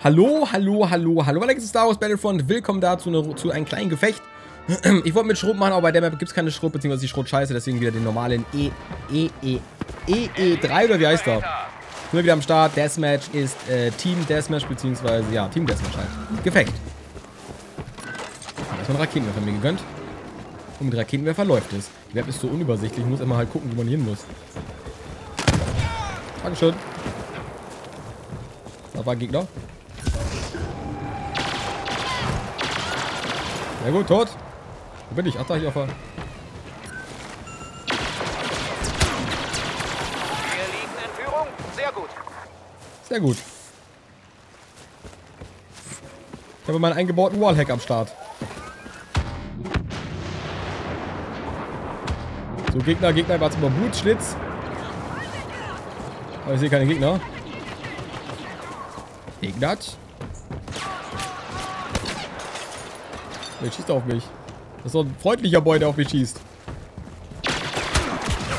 Hallo, hallo, hallo, hallo, Alex Star Wars Battlefront. Willkommen dazu eine, zu einem kleinen Gefecht. Ich wollte mit Schrot machen, aber bei der Map gibt es keine Schrot, beziehungsweise die Schrot scheiße, deswegen wieder den normalen E, E, E, E, E3 oder wie heißt der? Sind wir wieder am Start. Deathmatch ist äh, Team Deathmatch, beziehungsweise, ja, Team Deathmatch halt. Gefecht. Da ist ein Raketenwerfer mir gegönnt. Und mit Raketenwerfer läuft es. Die Map ist so unübersichtlich, ich muss immer halt gucken, wo man hin muss. Dankeschön. Da war ein Gegner. Ja gut, tot. Wo bin ich? Ach da, hier auf der... Wir liegen in Führung. Sehr gut. Sehr gut. Ich habe meinen eingebauten Wallhack am Start. So, Gegner, Gegner, warte mal, Blutschlitz. Aber ich sehe keine Gegner. Ignat. Wer schießt auf mich? Das ist so ein freundlicher Boy, der auf mich schießt.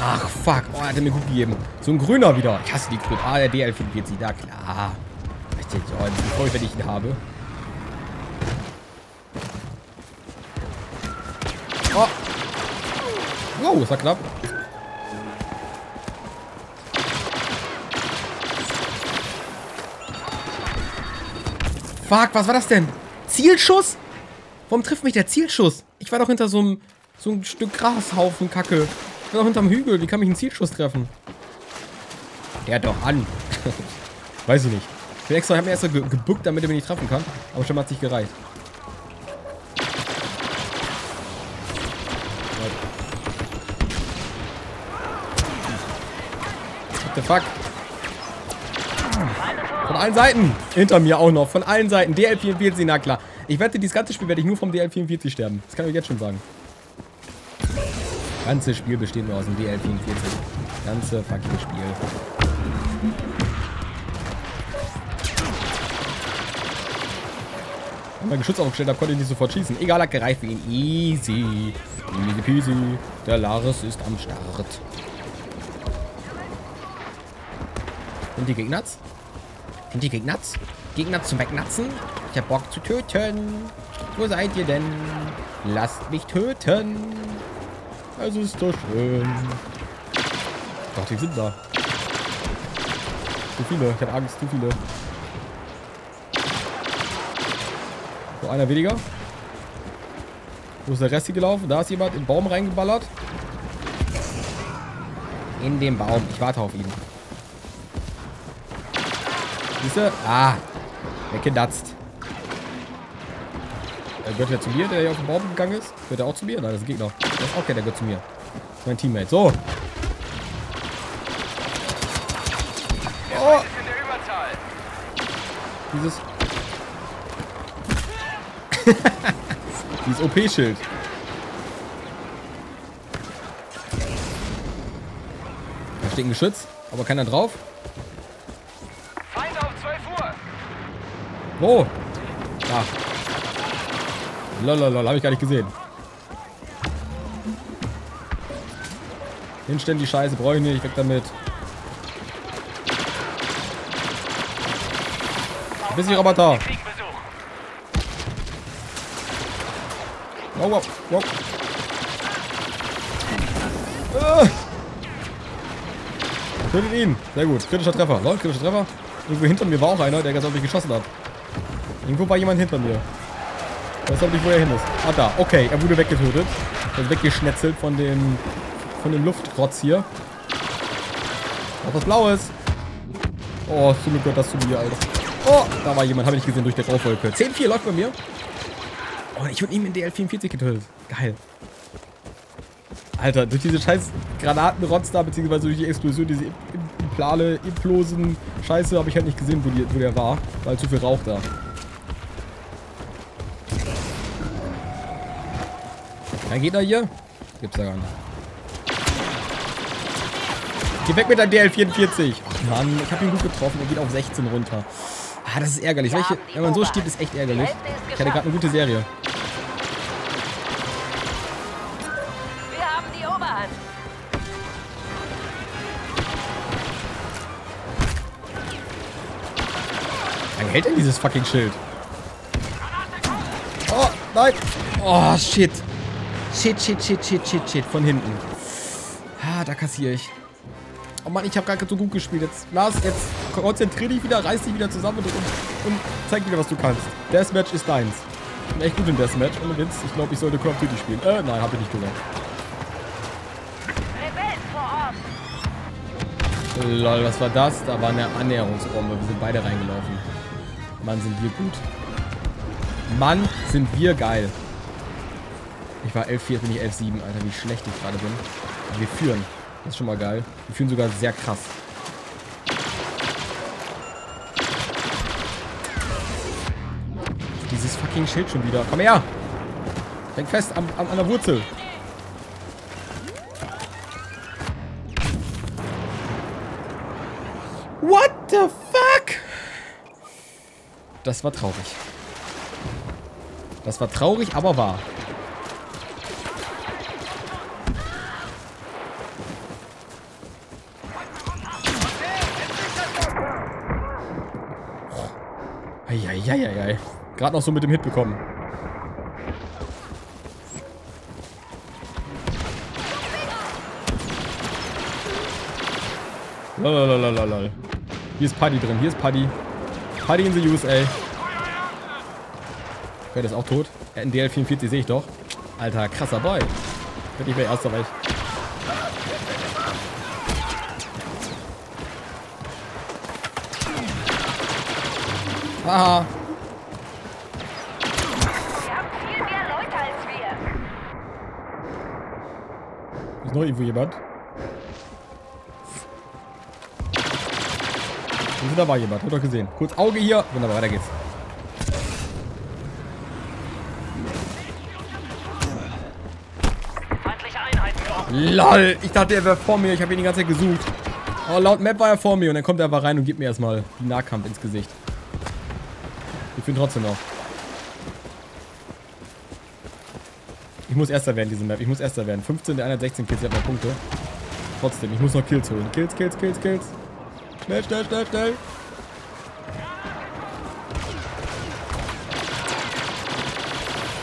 Ach, fuck. Oh, er hat mir gut gegeben. So ein grüner wieder. Ich hasse die Grün. Ah, der DL45. Na klar. Ich denke, oh, ich freue wenn ich ihn habe. Oh. Wow, das war knapp. Fuck, was war das denn? Zielschuss? Warum trifft mich der Zielschuss? Ich war doch hinter so einem, so einem Stück Grashaufen Kacke. Ich war doch hinterm Hügel. Wie kann mich ein Zielschuss treffen? Der doch an. Weiß ich nicht. Ich bin extra, ich hab mir so ge gebuckt, damit er mich nicht treffen kann. Aber schon hat es nicht gereicht. What the fuck? Von allen Seiten. Hinter mir auch noch. Von allen Seiten. DL44, na klar. Ich wette, dieses ganze Spiel werde ich nur vom DL44 sterben. Das kann ich jetzt schon sagen. Das ganze Spiel besteht nur aus dem DL44. Das ganze fucking Spiel. Wenn mein Geschütz aufgestellt habe, konnte ich nicht sofort schießen. Egal, hat gereicht für ihn. Easy. Easy peasy. Der Laris ist am Start. Und die Gegners? Sind die Gegners? Gegner zum Wegnatzen? Ich Bock zu töten. Wo seid ihr denn? Lasst mich töten. Es ist doch schön. Doch, die sind da. Zu viele. Ich hab Angst. Zu viele. So, einer weniger. Wo ist der Rest hier gelaufen? Da ist jemand in den Baum reingeballert. In den Baum. Ich warte auf ihn. Siehst du? Ah. Weggenatzt. Er gehört ja zu mir, der hier auf den Baum gegangen ist. Gehört er auch zu mir? Nein, das ist ein Gegner. Das ist okay, der gehört zu mir. Das ist mein Teammate. So. Oh. Dieses... Dieses OP-Schild. Da steht ein Geschütz, aber keiner drauf. Feind auf 12 Uhr. Wo? Da. Lololol, habe ich gar nicht gesehen. Hinstellen die Scheiße, brauche ich nicht, weg damit. Bis die Roboter. Wow, wow, wow. Ah. Tötet ihn. Sehr gut. Kritischer Treffer. Lol, kritischer Treffer. Irgendwo hinter mir war auch einer, der ganz mich geschossen hat. Irgendwo war jemand hinter mir. Weiß aber nicht, wo er hin ist. Ah, da. Okay, er wurde weggetötet. Ist weggeschnetzelt von dem, von dem Luftrotz hier. Auch was Blaues. Oh, zum Glück gehört das zu mir, Alter. Oh, da war jemand. Habe ich nicht gesehen durch die Rauchwolke. 10-4 läuft bei mir. Oh, ich wurde ihm in DL44 getötet. Geil. Alter, durch diese scheiß Granatenrotz da, beziehungsweise durch die Explosion, diese Implale, Implosen Scheiße, habe ich halt nicht gesehen, wo, die, wo der war, weil zu viel Rauch da. Kein Gegner hier? Gibt's da gar nicht. Geh weg mit der DL44. Ach Mann, ich habe ihn gut getroffen. Er geht auf 16 runter. Ah, das ist ärgerlich. Welche, wenn man so stirbt, ist echt ärgerlich. Ich hatte gerade eine gute Serie. Wir haben die Oberhand. Wie lange hält denn dieses fucking Schild? Oh, nein. Oh, shit. Shit, shit, shit, shit, shit, shit. Von hinten. Ah, da kassiere ich. Oh Mann, ich habe nicht so gut gespielt. Jetzt, Lars, jetzt konzentrier dich wieder, reiß dich wieder zusammen und, und, und zeig wieder, was du kannst. Deathmatch ist deins. Ich bin echt gut in Deathmatch. Ohne Witz, ich glaube, ich sollte Call of Duty spielen. Äh, nein, hab ich nicht gesagt. Lol, was war das? Da war eine Annäherungsbombe. Wir sind beide reingelaufen. Mann, sind wir gut. Mann, sind wir geil. Ich war 11-4, bin ich 11-7, Alter, wie schlecht ich gerade bin. Aber wir führen. Das ist schon mal geil. Wir führen sogar sehr krass. Dieses fucking Schild schon wieder. Komm her! Häng fest am, am, an der Wurzel. What the fuck? Das war traurig. Das war traurig, aber wahr. Eieieiei. Gerade noch so mit dem Hit bekommen. Lololololol. Hier ist Paddy drin. Hier ist Paddy. Paddy in the USA. Okay, der ist auch tot. Äh, NDL 44 sehe ich doch. Alter, krasser Boy. Ich wäre erster, weil Haha. Ist noch irgendwo jemand? Da war jemand. Hat doch gesehen. Kurz Auge hier. Wunderbar, weiter geht's. LOL! Ich dachte, er wäre vor mir. Ich habe ihn die ganze Zeit gesucht. Oh, laut Map war er vor mir. Und dann kommt er aber rein und gibt mir erstmal Nahkampf ins Gesicht. Ich bin trotzdem noch. Ich muss Erster werden, diese Map. Ich muss Erster werden. 15, der 116 Kills, ich hab noch Punkte. Trotzdem, ich muss noch Kills holen. Kills, Kills, Kills, Kills. Schnell, schnell, schnell, schnell.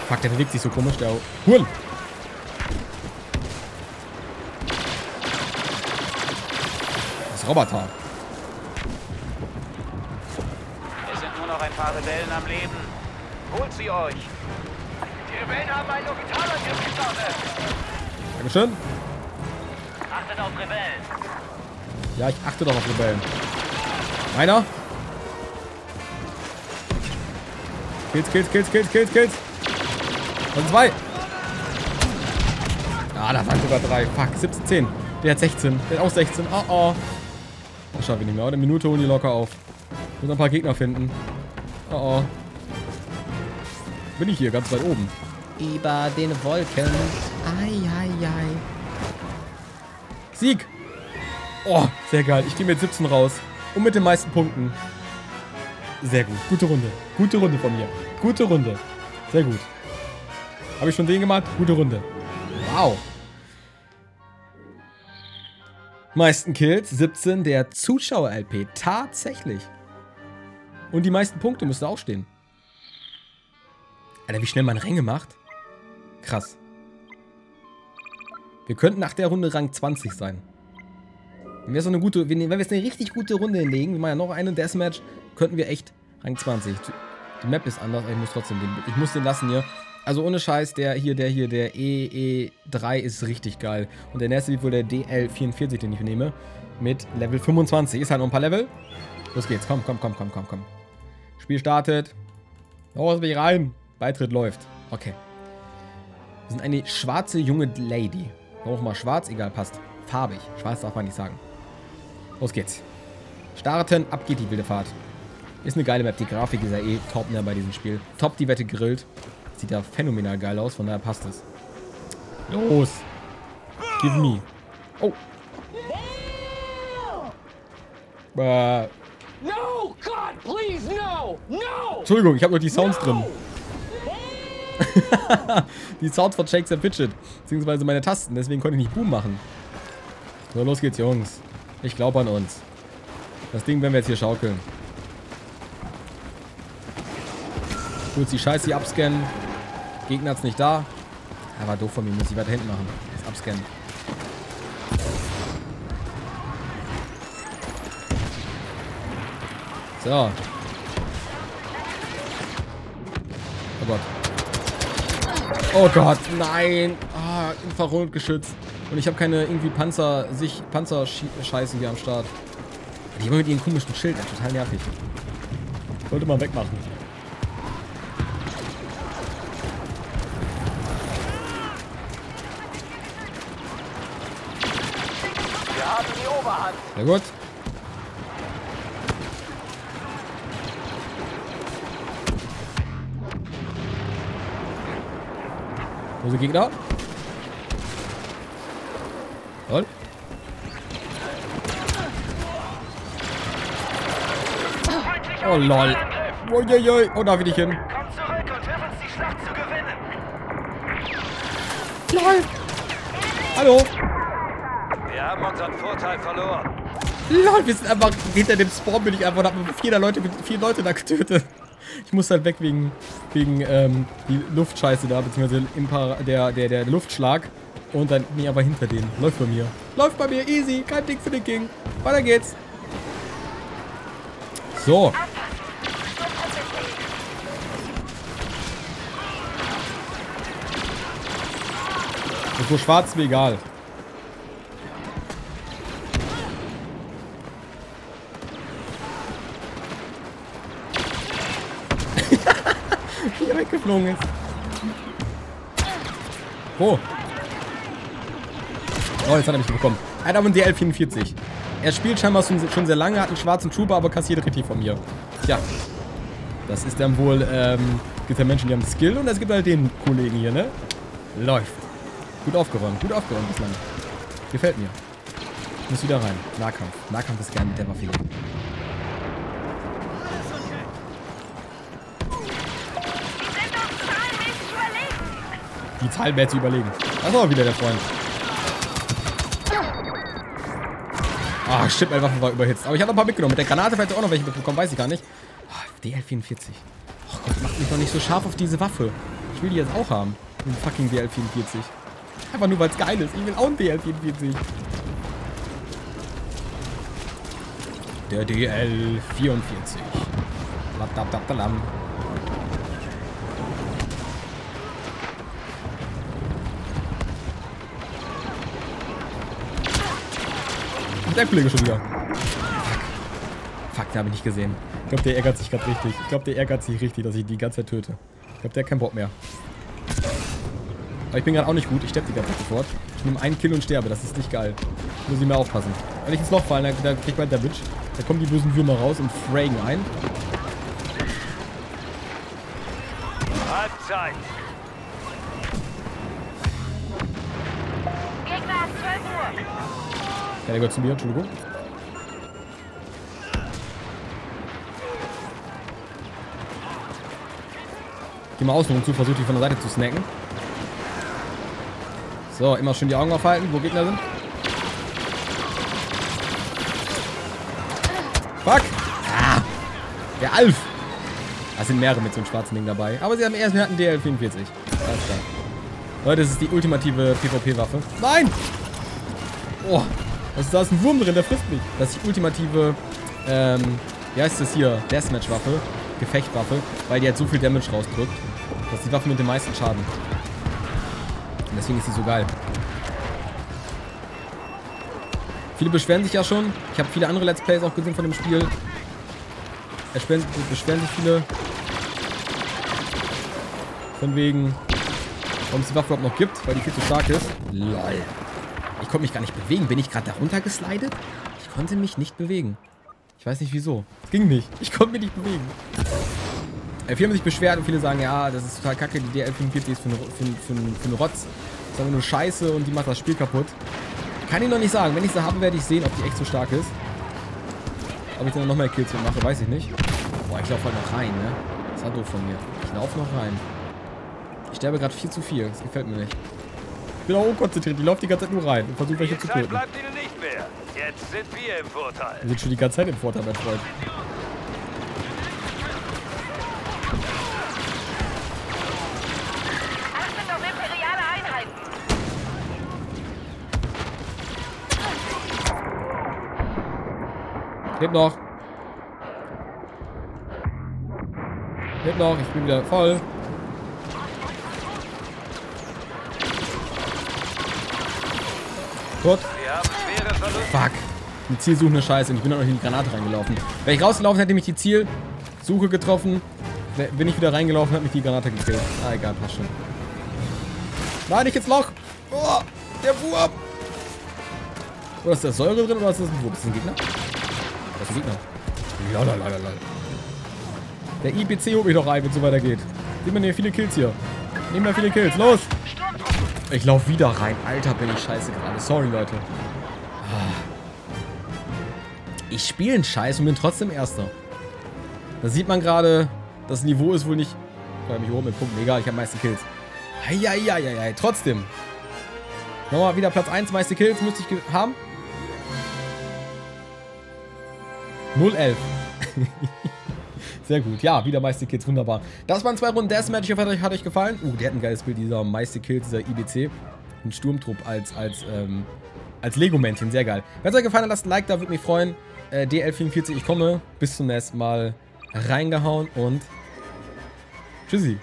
Fuck, der bewegt sich so komisch, der Huren. Das ist Roboter. Es sind nur noch ein paar Rebellen am Leben. Holt sie euch. Die Rebellen haben einen Orbitalangriff gestartet. Dankeschön. Achtet auf Rebellen. Ja, ich achte doch auf Rebellen. Meiner. Kills, kills, kills, kills, kills, kills. Und zwei. Ah, da waren sogar drei. Fuck, 17, 10. Der hat 16. Der hat auch 16. Oh, oh. Das schaffe ich nicht mehr. Eine Minute holen die locker auf. Muss ein paar Gegner finden. Oh, oh. Bin ich hier ganz weit oben. Über den Wolken. Ai, ai, ai. Sieg. Oh, sehr geil. Ich gehe mit 17 raus. Und mit den meisten Punkten. Sehr gut. Gute Runde. Gute Runde von mir. Gute Runde. Sehr gut. Habe ich schon den gemacht? Gute Runde. Wow. Meisten Kills, 17 der Zuschauer-LP. Tatsächlich. Und die meisten Punkte müsste auch stehen. Alter, wie schnell man Ränge macht. Krass. Wir könnten nach der Runde Rang 20 sein. Wenn wir so eine gute, wenn wir jetzt eine richtig gute Runde hinlegen, wir machen ja noch eine Deathmatch, könnten wir echt Rang 20. Die Map ist anders, ich muss trotzdem den, ich muss den lassen hier. Also ohne Scheiß, der hier, der hier, der EE3 ist richtig geil. Und der nächste wird wohl der DL44, den ich nehme. Mit Level 25. Ist halt noch ein paar Level. Los geht's, komm, komm, komm, komm, komm, komm. Spiel startet. Los, bin ich rein. Beitritt läuft. Okay. Wir sind eine schwarze junge Lady. Warum mal schwarz? Egal, passt. Farbig. Schwarz darf man nicht sagen. Los geht's. Starten, ab geht die wilde Fahrt. Ist eine geile Map. Die Grafik ist ja eh top ne, bei diesem Spiel. Top die Wette grillt. Sieht ja phänomenal geil aus, von daher passt es. Los. Give me. Oh. Äh, No! God, please, no! No! Entschuldigung, ich habe noch die Sounds drin. die Sounds von Shakes and Fidget. Beziehungsweise meine Tasten, deswegen konnte ich nicht Boom machen. So, los geht's, Jungs. Ich glaube an uns. Das Ding werden wir jetzt hier schaukeln. Kurz die Scheiße hier abscannen. Gegner ist nicht da. War doof von mir. Muss ich weiter hinten machen. Das abscannen. So. Oh Gott. Oh Gott, nein. Ah, Infrarotgeschütz. Und ich habe keine irgendwie Panzer, sich Panzerscheiße hier am Start. Die immer mit ihrem komischen Schild, total nervig. Sollte man wegmachen. Wir haben die Oberhand. Sehr gut. Sind die Gegner? Toll. Oh lol. Uiuiui. Oh, da will ich hin. Komm zurück und hilf uns, die Schlacht zu gewinnen. Lol. Hallo. Wir haben unseren Vorteil verloren. Lol, wir sind einfach hinter dem Spawn bin ich einfach und hab vier Leute, vier Leute da getötet. Ich muss halt weg wegen, wegen ähm, die Luftscheiße da, beziehungsweise der, der, der Luftschlag. Und dann bin ich aber hinter denen. Läuft bei mir. Läuft bei mir, easy. Kein Ding für den King. Weiter geht's. So. Und so schwarz ist mir egal. Wie weggeflogen ist. Wo? Oh, jetzt hat er mich bekommen. Hat aber einen DL44. Er spielt scheinbar schon, schon sehr lange, hat einen schwarzen Trooper, aber kassiert richtig von mir. Tja. Das ist dann wohl, ähm, gibt ja Menschen, die haben Skill und es gibt halt den Kollegen hier, ne? Läuft. Gut aufgeräumt, gut aufgeräumt bislang. Gefällt mir. Ich muss wieder rein. Nahkampf. Nahkampf ist gerne mit der Waffe Die Zahlwerte überlegen. Das auch wieder der Freund. Ah, shit, meine Waffe war überhitzt. Aber ich habe noch ein paar mitgenommen. Mit der Granate vielleicht auch noch welche mitbekommen, weiß ich gar nicht. Ah, DL44. Oh Gott, macht mich doch nicht so scharf auf diese Waffe. Ich will die jetzt auch haben. Den fucking DL44. Einfach nur, weil es geil ist. Ich will auch einen DL44. Der DL44. Ladadadalam. Der Kollege schon wieder. Fuck. Fuck, den habe ich nicht gesehen. Ich glaube, der ärgert sich gerade richtig. Ich glaube, der ärgert sich richtig, dass ich die ganze Zeit töte. Ich glaube, der hat keinen Bock mehr. Aber ich bin gerade auch nicht gut. Ich sterbe die ganze Zeit sofort. Ich nehme einen Kill und sterbe. Das ist nicht geil. Muss ich mir aufpassen. Wenn ich ins Loch falle, dann, dann krieg ich bald der Bitch. Da kommen die bösen Würmer raus und fragen ein. Halbzeit. Ja, der gehört zu mir. Entschuldigung. Geh mal außen zu, versuch dich von der Seite zu snacken. So, immer schön die Augen aufhalten, wo Gegner sind. Fuck! Ah! Der Alf! Da sind mehrere mit so einem schwarzen Ding dabei. Aber sie haben erst einen DL44. Alles klar. Leute, das ist die ultimative PvP-Waffe. Nein! Oh, ist da? ist ein Wurm drin, der frisst mich. Das ist die ultimative, ähm, wie heißt das hier? Deathmatch-Waffe. Gefechtwaffe, weil die halt so viel Damage rausdrückt. Das ist die Waffe mit dem meisten Schaden. Und deswegen ist sie so geil. Viele beschweren sich ja schon. Ich habe viele andere Let's Plays auch gesehen von dem Spiel. Es beschweren, beschweren sich viele. Von wegen, warum es die Waffe überhaupt noch gibt, weil die viel zu stark ist. Lol. Ich konnte mich gar nicht bewegen. Bin ich gerade da runter geslidet? Ich konnte mich nicht bewegen. Ich weiß nicht wieso. Es ging nicht. Ich konnte mich nicht bewegen. Äh, viele haben sich beschwert und viele sagen, ja, das ist total kacke, die DL45 ist für für, für, für einen Rotz. Das ist einfach nur Scheiße und die macht das Spiel kaputt. Kann ich noch nicht sagen. Wenn ich sie habe, werde ich sehen, ob die echt so stark ist. Ob ich dann noch mehr Kills mitmache, weiß ich nicht. Boah, ich laufe halt noch rein, ne? Das war doof von mir. Ich laufe noch rein. Ich sterbe gerade viel zu viel. Das gefällt mir nicht. Ich bin auch unkonzentriert. Die läuft die ganze Zeit nur rein und versucht welche zu töten. bleibt ihnen nicht mehr. Jetzt sind wir im Vorteil. Wir sind schon die ganze Zeit im Vorteil, mein Freund. Lebt noch. Lebt noch, ich bin wieder voll. Verluste. Fuck. Die zielsuchende Scheiße und ich bin dann noch in die Granate reingelaufen. Wäre ich rausgelaufen, hätte mich die Zielsuche getroffen. Bin ich wieder reingelaufen, hat mich die Granate gekillt. Ah, egal, passt schon. Nein, nicht ins Loch. Oh, der Wurm. Oder ist da Säure drin oder ist das ein Wurm? Ist das ein Gegner? Das ist ein Gegner. Lalalala. Der IBC holt mich doch rein, wenn es so weitergeht. Sieht man hier viele Kills hier. Nehmen wir viele Kills. Los! Ich laufe wieder rein. Alter, bin ich scheiße gerade. Sorry, Leute. Ich spiele einen Scheiß und bin trotzdem Erster. Da sieht man gerade, das Niveau ist wohl nicht... Ich mich oben mit Punkten. Egal, ich habe meiste Kills. Heieieiei. Trotzdem. Nochmal wieder Platz 1, meiste Kills müsste ich haben. 011. Sehr gut. Ja, wieder meiste Kills. Wunderbar. Das waren zwei Runden Deathmatch. Ich hoffe, hat euch, gefallen. Uh, der hat ein geiles Bild, dieser meiste Kills, dieser IBC. Ein Sturmtrupp als, als, ähm, als Lego-Männchen. Sehr geil. Wenn es euch gefallen hat, lasst ein Like da, würde mich freuen. Äh, DL44, ich komme. Bis zum nächsten Mal. Reingehauen und tschüssi.